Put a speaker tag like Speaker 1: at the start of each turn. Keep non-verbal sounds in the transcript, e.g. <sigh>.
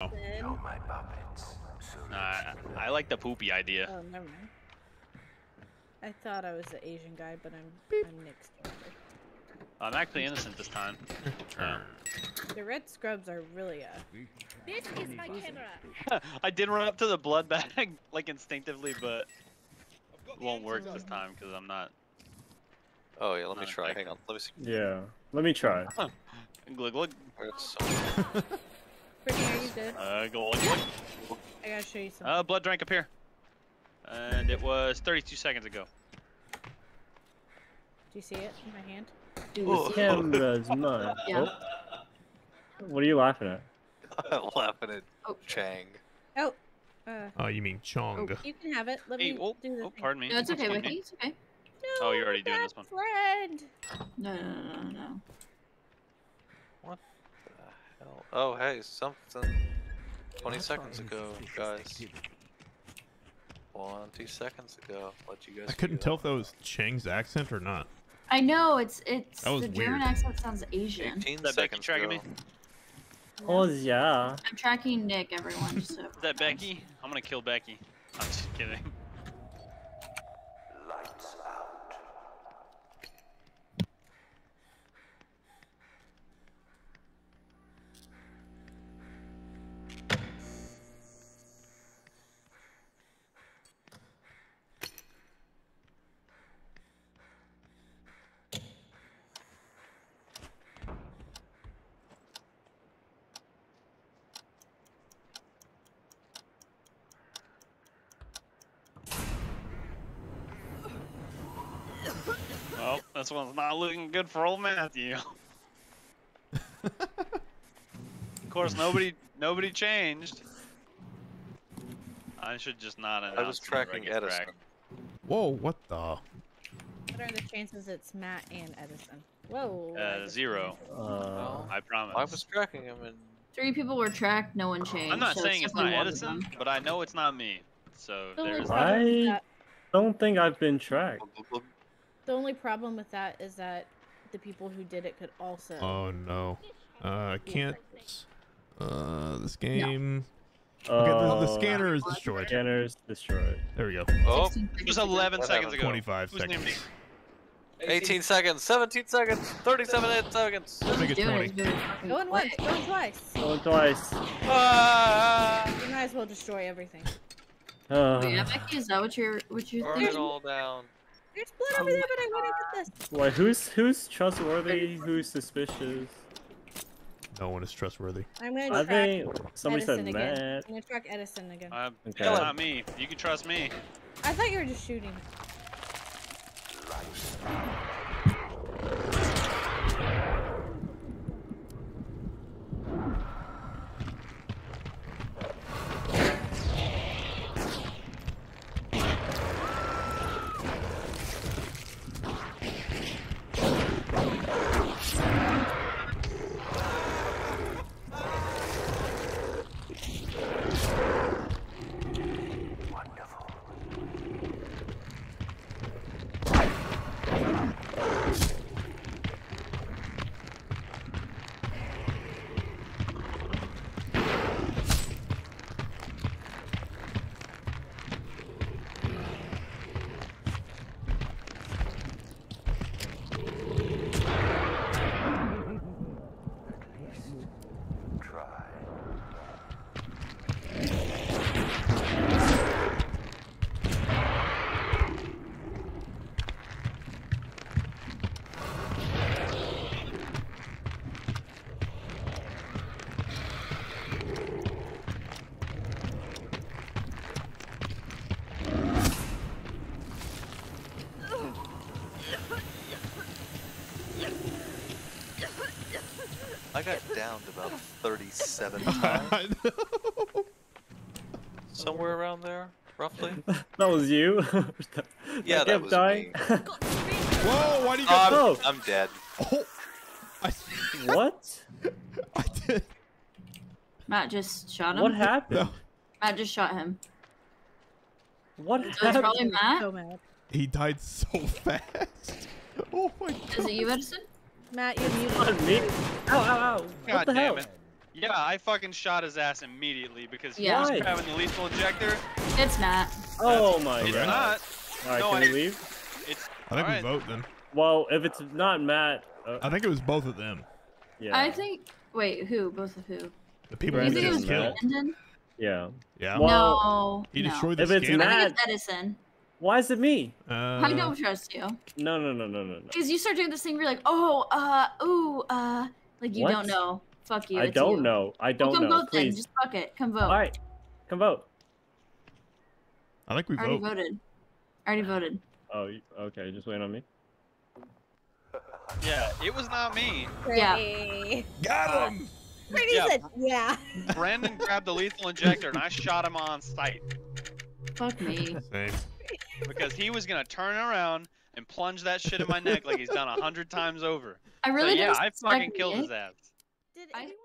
Speaker 1: Then-
Speaker 2: my puppets.
Speaker 3: Nah, I, I like the poopy idea.
Speaker 1: Oh, never mind. I thought I was the Asian guy, but I'm I'm mixed.
Speaker 3: I'm actually innocent this time. Yeah. <laughs>
Speaker 1: The red scrubs are really uh.
Speaker 4: This is my camera. <laughs>
Speaker 3: I did run up to the blood bag <laughs> like instinctively, but it won't work this time because I'm not.
Speaker 5: Oh yeah, let me try. Hang on, let me see.
Speaker 6: Yeah. Let me try.
Speaker 3: Glug glug.
Speaker 5: Where's some-
Speaker 1: Brittany, are you good?
Speaker 3: Uh, glug glug.
Speaker 1: I gotta show you something.
Speaker 3: Uh, blood drank up here. And it was 32 seconds ago.
Speaker 1: Do you see it in my hand?
Speaker 5: Oh.
Speaker 6: Camera's mine. <laughs>
Speaker 7: Yeah.
Speaker 6: Oh. What are you laughing at?
Speaker 5: I'm <laughs> laughing at
Speaker 7: Oh.
Speaker 5: Chang.
Speaker 1: Oh. Uh,
Speaker 8: Oh, you mean Chong.
Speaker 1: you can have it. Let
Speaker 3: Hey,
Speaker 1: me
Speaker 3: oh,
Speaker 1: do the
Speaker 3: oh,
Speaker 1: thing.
Speaker 3: pardon me.
Speaker 7: No, it's okay,
Speaker 3: Excuse me.
Speaker 7: Wiki. It's okay.
Speaker 3: Oh, you're already doing this one.
Speaker 1: Friend.
Speaker 7: No, no, no, no, no.
Speaker 5: What the Hell- Oh hey, something. 20 seconds ago, guys. 20 seconds ago. Let you guys.
Speaker 8: I couldn't
Speaker 5: figure
Speaker 8: tell if
Speaker 5: that
Speaker 8: that was Chang's accent or not.
Speaker 7: I know it's it's
Speaker 8: That was
Speaker 7: the German accent sounds. Asian.
Speaker 5: 18
Speaker 3: that
Speaker 5: seconds
Speaker 3: tracking
Speaker 5: ago.
Speaker 3: me?
Speaker 6: Oh yeah.
Speaker 7: I'm tracking Nick, everyone. So
Speaker 3: Is that Becky? I'm gonna kill Becky. I'm just kidding. Well, this one's not looking good for old Matthew. <laughs> of course, nobody nobody changed. I should just not announce.
Speaker 5: I was tracking Edison.
Speaker 3: tracked.
Speaker 8: Whoa, what the?
Speaker 1: What are the chances it's Matt and Edison? Whoa.
Speaker 3: Uh, zero.
Speaker 6: Uh,
Speaker 3: I promise.
Speaker 5: I was tracking him and
Speaker 7: Three people were tracked, no one changed.
Speaker 3: I'm not
Speaker 7: so
Speaker 3: saying it's not
Speaker 7: definitely one of
Speaker 3: Edison, but I know it's not me. So
Speaker 1: The
Speaker 3: there's
Speaker 1: problem
Speaker 6: I- don't think I've been tracked.
Speaker 1: The only problem with that is that the people who did it could also.
Speaker 8: Oh no. Uh, I
Speaker 1: be
Speaker 8: can't. Uh, this game.
Speaker 6: Uh,
Speaker 8: Okay, the, the scanner is destroyed.
Speaker 6: Scanner's destroyed.
Speaker 8: There we go.
Speaker 5: oh,
Speaker 7: 16
Speaker 3: it was 11 seconds ago.
Speaker 8: 25
Speaker 3: Who's
Speaker 8: seconds.
Speaker 5: 18 seconds, 17 seconds, 37 eight seconds.
Speaker 7: What
Speaker 8: Make
Speaker 7: he's
Speaker 8: it 20.
Speaker 7: is moving fucking
Speaker 1: Going once, going twice.
Speaker 6: Going twice.
Speaker 5: Ah!
Speaker 1: You might as well destroy everything.
Speaker 6: Uh,
Speaker 7: Wait, yeah, Becky, is that what you're what you're
Speaker 5: Burn it all down.
Speaker 1: There's blood over there, but I want to get this.
Speaker 6: Wait, who's who's trustworthy? Who's suspicious?
Speaker 8: No one is trustworthy.
Speaker 1: I'm gonna
Speaker 6: I
Speaker 1: track
Speaker 6: think somebody
Speaker 1: Edison
Speaker 6: said
Speaker 1: again.
Speaker 6: Matt.
Speaker 1: I'm gonna track Edison again.
Speaker 3: Uh,
Speaker 6: Okay.
Speaker 3: It's not me. You can trust me.
Speaker 1: I thought you were just shooting.
Speaker 2: Wonderful. At least try.
Speaker 5: I got downed about 37 <laughs> times. Somewhere around there, roughly. <laughs>
Speaker 6: That was you. <laughs>
Speaker 5: Yeah,
Speaker 6: I
Speaker 5: that
Speaker 6: kept
Speaker 5: was
Speaker 6: dying.
Speaker 8: Whoa, why do you get
Speaker 5: I'm,
Speaker 6: Oh.
Speaker 5: I'm dead.
Speaker 8: Oh, I,
Speaker 6: what?
Speaker 8: I did.
Speaker 7: Matt just shot him.
Speaker 6: What happened?
Speaker 8: No,
Speaker 7: Matt just shot him.
Speaker 6: What
Speaker 7: So it's
Speaker 6: happened?
Speaker 7: probably Matt.
Speaker 1: So mad.
Speaker 8: he died so fast. Oh my god.
Speaker 7: Is it you, Edison?
Speaker 1: Matt, you're muted.
Speaker 6: What, me? Ow, ow, ow.
Speaker 3: God
Speaker 6: what the
Speaker 3: damn
Speaker 6: hell?
Speaker 3: it. Yeah, I fucking shot his ass immediately because he
Speaker 7: Yeah.
Speaker 3: was
Speaker 6: Why?
Speaker 3: grabbing the lethal injector.
Speaker 7: It's Matt.
Speaker 6: Oh my
Speaker 3: It's
Speaker 6: god.
Speaker 3: not.
Speaker 6: All right,
Speaker 3: no,
Speaker 6: can
Speaker 3: I-
Speaker 6: we leave?
Speaker 3: It's.
Speaker 8: I think
Speaker 3: alright.
Speaker 8: we vote then.
Speaker 6: Well, if it's not Matt, uh,
Speaker 8: I think it was both of them.
Speaker 6: yeah.
Speaker 7: I think. Wait, who? Both of who?
Speaker 8: The people
Speaker 6: Brandon
Speaker 7: you
Speaker 8: who
Speaker 7: think it
Speaker 8: just
Speaker 7: was
Speaker 8: killed.
Speaker 7: Brandon?
Speaker 6: Yeah.
Speaker 8: Yeah.
Speaker 6: Well,
Speaker 7: no.
Speaker 8: he
Speaker 7: no.
Speaker 8: destroyed the
Speaker 6: If it's
Speaker 8: scanner.
Speaker 7: I think it's Edison.
Speaker 6: Why is it me?
Speaker 8: Uh,
Speaker 7: I don't trust you.
Speaker 6: No, no, no, no, no, no.
Speaker 7: Because you start doing this thing where you're like, oh, uh, ooh, uh, like you
Speaker 6: What?
Speaker 7: don't know. Fuck you.
Speaker 6: I don't
Speaker 7: you.
Speaker 6: know. I don't
Speaker 7: come
Speaker 6: know.
Speaker 7: vote then.
Speaker 6: Please.
Speaker 7: Just fuck it. Come vote.
Speaker 6: All right. Come vote.
Speaker 8: I think we
Speaker 7: I already voted. Already voted.
Speaker 6: Oh, you- okay. Just wait on me.
Speaker 3: Yeah, it was not me.
Speaker 7: Yeah.
Speaker 1: Pretty.
Speaker 8: Got him.
Speaker 1: Pretty
Speaker 3: Yeah.
Speaker 1: said, yeah.
Speaker 3: Brandon grabbed the lethal injector and I shot him on sight
Speaker 7: Fuck me. <laughs>
Speaker 8: Same.
Speaker 3: Because he was gonna turn around and plunge that shit in my neck like he's done a hundred times over.
Speaker 7: I
Speaker 3: So
Speaker 7: really
Speaker 3: yeah,
Speaker 7: didn't
Speaker 3: I fucking killed
Speaker 7: Nick.
Speaker 3: his ass.
Speaker 1: Did
Speaker 7: I-
Speaker 1: anyone